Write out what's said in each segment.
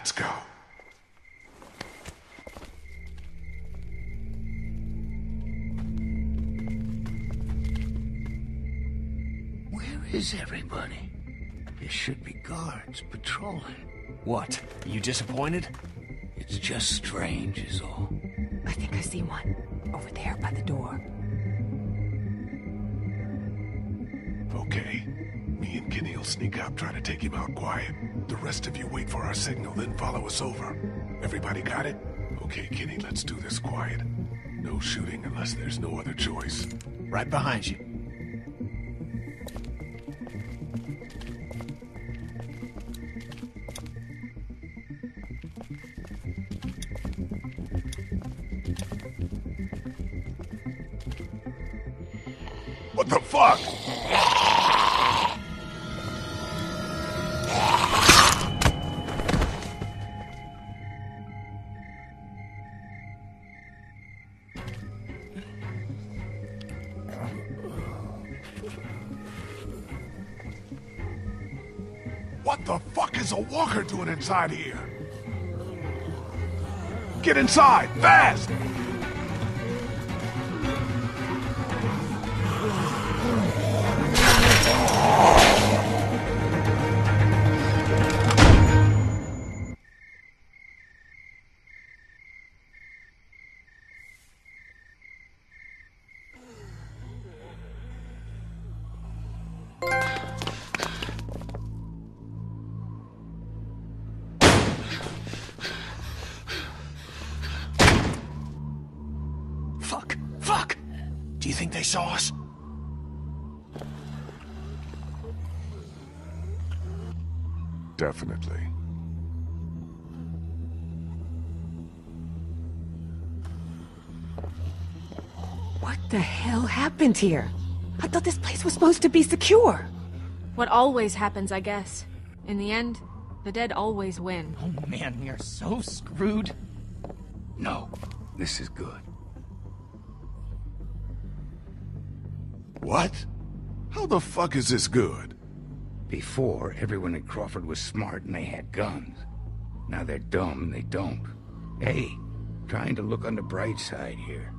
Let's go. Where is everybody? There should be guards patrolling. What? Are You disappointed? It's just strange is all. I think I see one. Over there by the door. Okay. Me and Kenny will sneak up, try to take him out quiet. The rest of you wait for our signal, then follow us over. Everybody got it? Okay, Kenny, let's do this quiet. No shooting unless there's no other choice. Right behind you. What the fuck? What the fuck is a walker doing inside here? Get inside, fast! You think they saw us? Definitely. What the hell happened here? I thought this place was supposed to be secure. What always happens, I guess. In the end, the dead always win. Oh man, we are so screwed. No, this is good. What? How the fuck is this good? Before, everyone in Crawford was smart and they had guns. Now they're dumb and they don't. Hey, trying to look on the bright side here.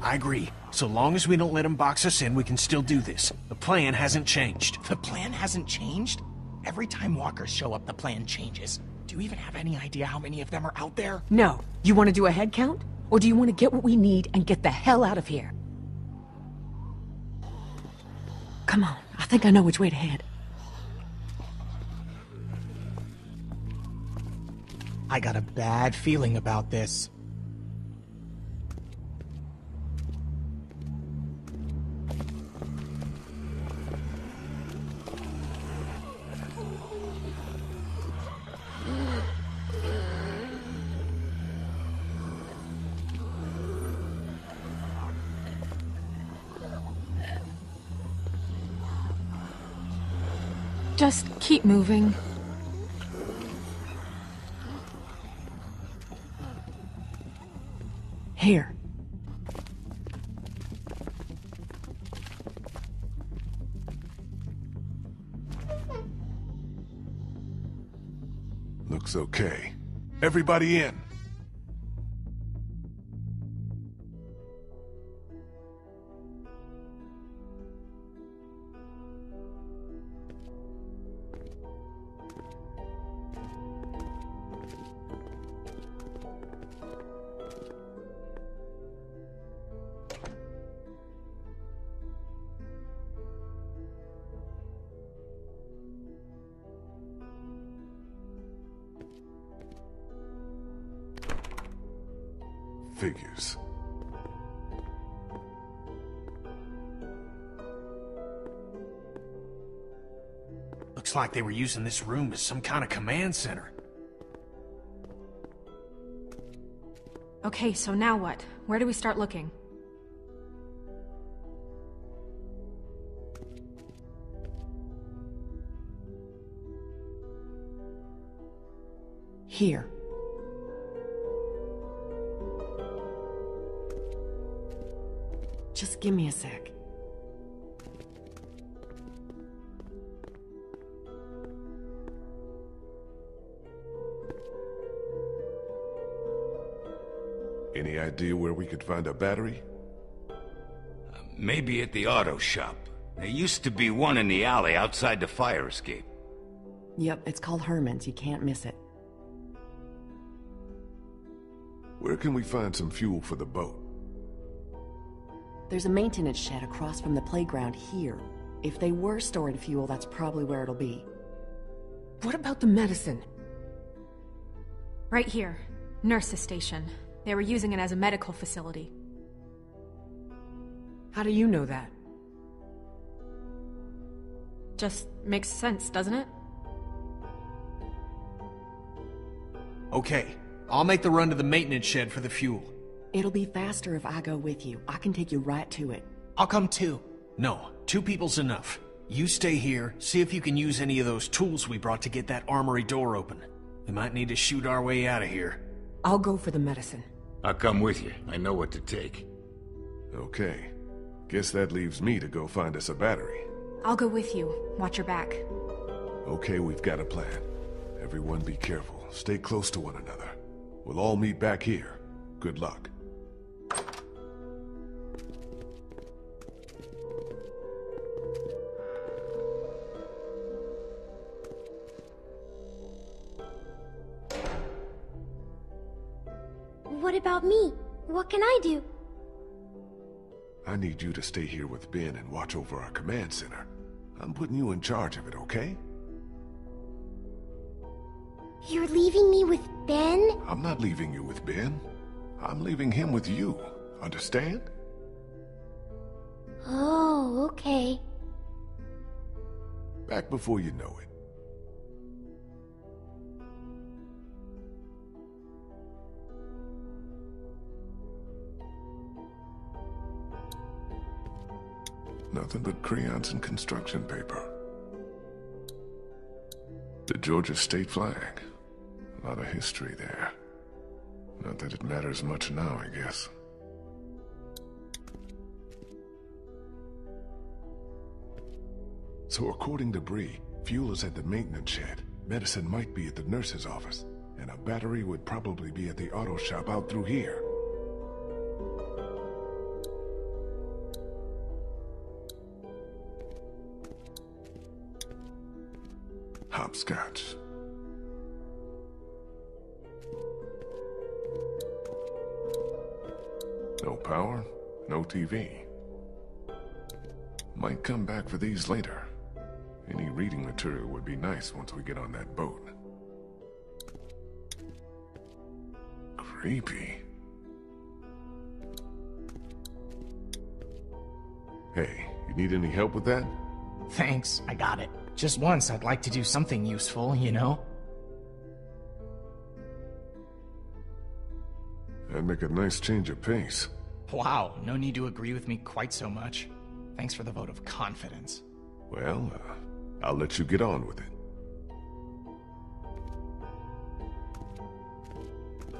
I agree. So long as we don't let them box us in, we can still do this. The plan hasn't changed. The plan hasn't changed? Every time walkers show up, the plan changes. Do you even have any idea how many of them are out there? No. You want to do a head count? Or do you want to get what we need and get the hell out of here? Come on. I think I know which way to head. I got a bad feeling about this. Just keep moving. Here. Looks okay. Everybody in. Figures. Looks like they were using this room as some kind of command center. Okay, so now what? Where do we start looking? Here. Just give me a sec. Any idea where we could find a battery? Uh, maybe at the auto shop. There used to be one in the alley outside the fire escape. Yep, it's called Herman's. You can't miss it. Where can we find some fuel for the boat? There's a maintenance shed across from the playground here. If they were storing fuel, that's probably where it'll be. What about the medicine? Right here. Nurse's station. They were using it as a medical facility. How do you know that? Just makes sense, doesn't it? Okay, I'll make the run to the maintenance shed for the fuel. It'll be faster if I go with you. I can take you right to it. I'll come too. No, two people's enough. You stay here, see if you can use any of those tools we brought to get that armory door open. We might need to shoot our way out of here. I'll go for the medicine. I'll come with you. I know what to take. Okay. Guess that leaves me to go find us a battery. I'll go with you. Watch your back. Okay, we've got a plan. Everyone be careful. Stay close to one another. We'll all meet back here. Good luck. What about me? What can I do? I need you to stay here with Ben and watch over our command center. I'm putting you in charge of it, okay? You're leaving me with Ben? I'm not leaving you with Ben. I'm leaving him with you. Understand? Oh, okay. Back before you know it. Nothing but crayons and construction paper. The Georgia state flag. A lot of history there. Not that it matters much now, I guess. So according to Brie, fuel is at the maintenance shed, medicine might be at the nurse's office, and a battery would probably be at the auto shop out through here. Hopscotch. No power, no TV. Might come back for these later. Any reading material would be nice once we get on that boat. Creepy. Hey, you need any help with that? Thanks, I got it. Just once, I'd like to do something useful, you know? That'd make a nice change of pace. Wow, no need to agree with me quite so much. Thanks for the vote of confidence. Well, uh, I'll let you get on with it.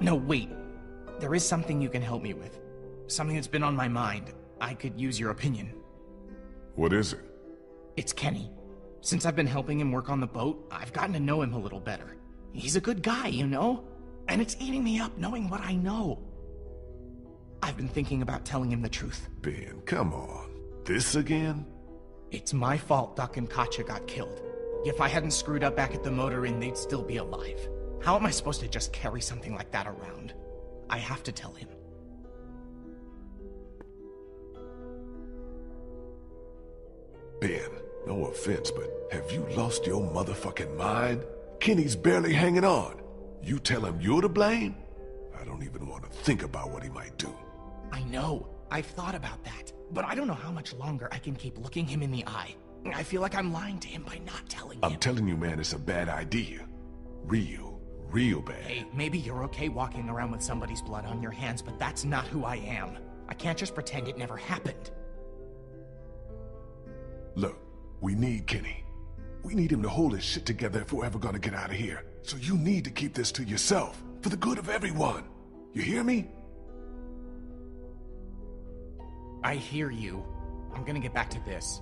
No, wait. There is something you can help me with. Something that's been on my mind. I could use your opinion. What is it? It's Kenny. Since I've been helping him work on the boat, I've gotten to know him a little better. He's a good guy, you know? And it's eating me up knowing what I know. I've been thinking about telling him the truth. Ben, come on. This again? It's my fault Duck and Katjaa got killed. If I hadn't screwed up back at the motor inn, they'd still be alive. How am I supposed to just carry something like that around? I have to tell him. Ben, no offense, but have you lost your motherfucking mind? Kenny's barely hanging on. You tell him you're to blame? I don't even want to think about what he might do. I know. I've thought about that. But I don't know how much longer I can keep looking him in the eye. I feel like I'm lying to him by not telling you. I'm him. telling you, man, it's a bad idea. Real, real bad. Hey, maybe you're okay walking around with somebody's blood on your hands, but that's not who I am. I can't just pretend it never happened. Look, we need Kenny. We need him to hold his shit together if we're ever gonna get out of here. So you need to keep this to yourself, for the good of everyone. You hear me? I hear you. I'm gonna get back to this.